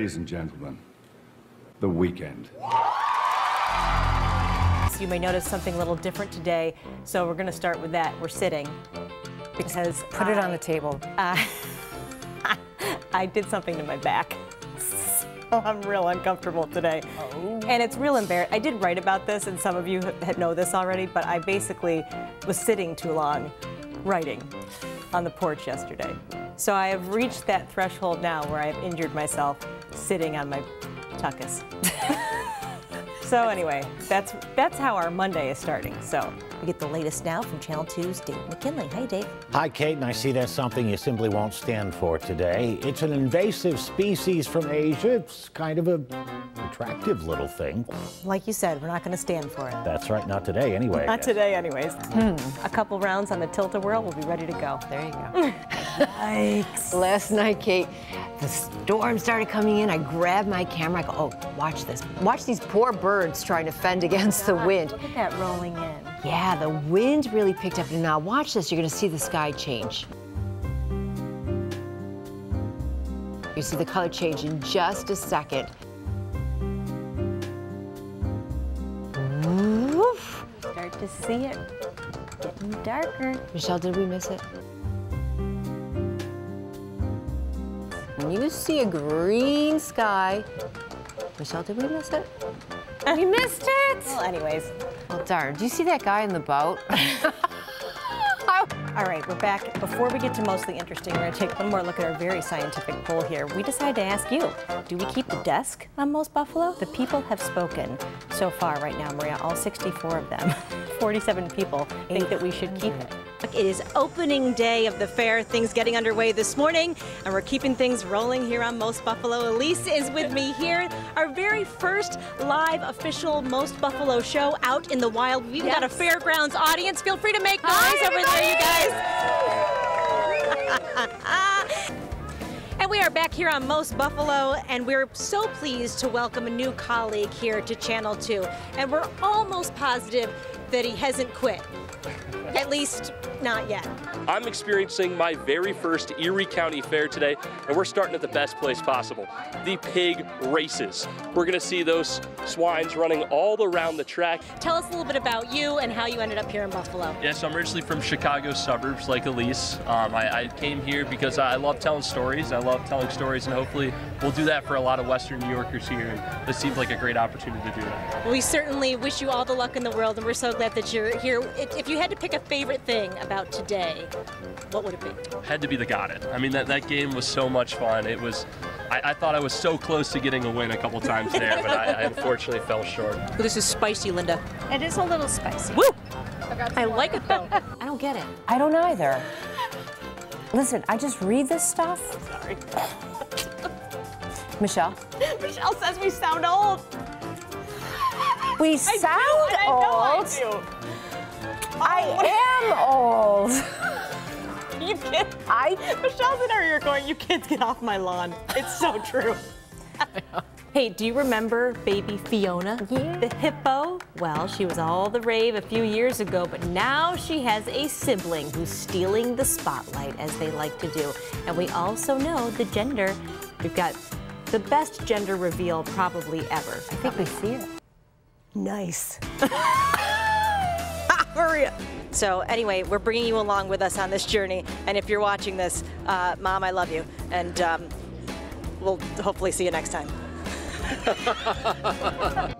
Ladies and gentlemen, the weekend. So you may notice something a little different today. So we're going to start with that. We're sitting because Put it on the table. Uh, I did something to my back. So I'm real uncomfortable today. Oh. And it's real embarrassing. I did write about this, and some of you know this already, but I basically was sitting too long writing on the porch yesterday. So I have reached that threshold now where I've injured myself sitting on my tuckus. so anyway, that's that's how our Monday is starting. So we get the latest now from Channel 2's Dave McKinley. Hey, Dave. Hi, Kate, and I see that's something you simply won't stand for today. It's an invasive species from Asia. It's kind of a attractive little thing. Like you said, we're not going to stand for it. That's right, not today anyway. Not today, anyways. Hmm. A couple rounds on the tilt-a-whirl, we'll be ready to go. There you go. Yikes. Last night, Kate, the storm started coming in. I grabbed my camera. I go, oh, watch this. Watch these poor birds trying to fend against the wind. Look at that rolling in. Yeah, the wind really picked up. And now watch this. You're going to see the sky change. You see the color change in just a second. Oof. Start to see it getting darker. Michelle, did we miss it? When you see a green sky, Michelle, did we miss it? we missed it! Well, anyways. Well, darn. Do you see that guy in the boat? Oh, all right, we're back. Before we get to mostly interesting, we're going to take one more look at our very scientific poll here. We decided to ask you, do we keep the desk on most buffalo? The people have spoken so far right now, Maria, all 64 of them. 47 people think that we should keep it. It is opening day of the fair. Things getting underway this morning, and we're keeping things rolling here on Most Buffalo. Elise is with me here. Our very first live official Most Buffalo show out in the wild. We've got a fairgrounds audience. Feel free to make noise over there, you guys. And we are back here on Most Buffalo, and we're so pleased to welcome a new colleague here to Channel 2. And we're almost positive that he hasn't quit. At least, not yet. I'm experiencing my very first Erie County Fair today, and we're starting at the best place possible the pig races. We're going to see those swines running all around the track. Tell us a little bit about you and how you ended up here in Buffalo. Yeah, so I'm originally from Chicago suburbs, like Elise. Um, I, I came here because I love telling stories. I love telling stories, and hopefully we'll do that for a lot of Western New Yorkers here. And this seems like a great opportunity to do that. We certainly wish you all the luck in the world, and we're so glad that you're here. If if you had to pick a favorite thing about today, what would it be? Had to be the got it. I mean, that, that game was so much fun. It was. I, I thought I was so close to getting a win a couple times there, but I, I unfortunately fell short. This is spicy, Linda. It is a little spicy. Woo! I like it though. I don't get it. I don't either. Listen, I just read this stuff. Sorry. Michelle, Michelle says we sound old. we sound I old. know I am old. You kids. I Michelle's in her ear going, you kids get off my lawn. It's so true. Hey, do you remember baby Fiona? Yeah. The hippo? Well, she was all the rave a few years ago, but now she has a sibling who's stealing the spotlight, as they like to do. And we also know the gender. We've got the best gender reveal probably ever. I think we see it. Nice. Maria. So anyway, we're bringing you along with us on this journey. And if you're watching this, uh, Mom, I love you. And um, we'll hopefully see you next time.